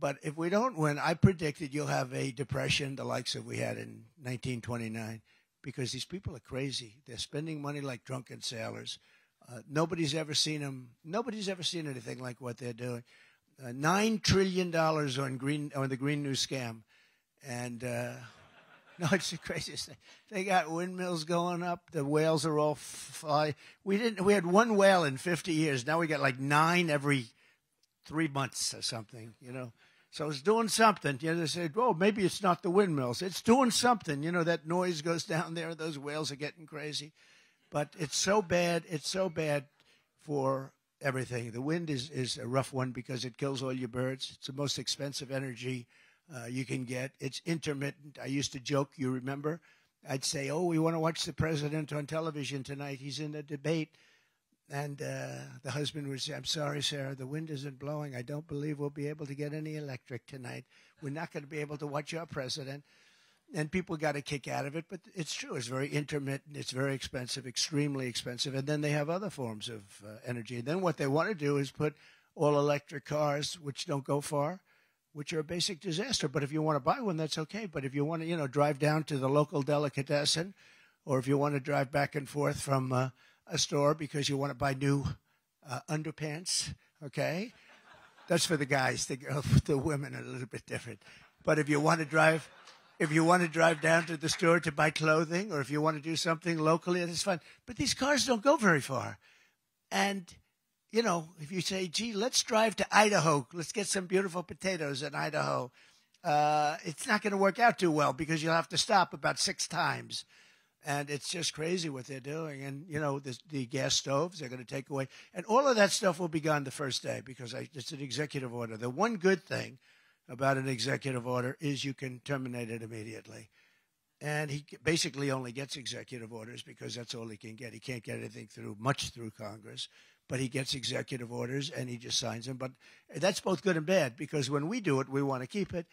But if we don't win, I predicted you'll have a depression the likes of we had in 1929 because these people are crazy. They're spending money like drunken sailors. Uh, nobody's ever seen them. Nobody's ever seen anything like what they're doing. Uh, Nine trillion dollars on green on the Green New scam, and uh, no, it's the craziest thing. They got windmills going up. The whales are all fly. We didn't. We had one whale in 50 years. Now we got like nine every three months or something. You know. So it's doing something. You know, they said, "Oh, maybe it's not the windmills. It's doing something." You know, that noise goes down there. Those whales are getting crazy, but it's so bad. It's so bad for everything. The wind is is a rough one because it kills all your birds. It's the most expensive energy uh, you can get. It's intermittent. I used to joke. You remember? I'd say, "Oh, we want to watch the president on television tonight. He's in a debate." And uh, the husband would say, I'm sorry, Sarah, the wind isn't blowing. I don't believe we'll be able to get any electric tonight. We're not going to be able to watch our president. And people got a kick out of it, but it's true. It's very intermittent. It's very expensive, extremely expensive. And then they have other forms of uh, energy. And then what they want to do is put all electric cars, which don't go far, which are a basic disaster. But if you want to buy one, that's okay. But if you want to, you know, drive down to the local delicatessen, or if you want to drive back and forth from uh, a store because you want to buy new uh, underpants, okay? That's for the guys. The, the women are a little bit different. But if you want to drive, if you want to drive down to the store to buy clothing, or if you want to do something locally, that's fine. But these cars don't go very far. And, you know, if you say, gee, let's drive to Idaho, let's get some beautiful potatoes in Idaho, uh, it's not going to work out too well because you'll have to stop about six times and it's just crazy what they're doing. And you know, the, the gas stoves they're going to take away, and all of that stuff will be gone the first day because I, it's an executive order. The one good thing about an executive order is you can terminate it immediately. And he basically only gets executive orders because that's all he can get. He can't get anything through much through Congress, but he gets executive orders and he just signs them. But that's both good and bad because when we do it, we want to keep it.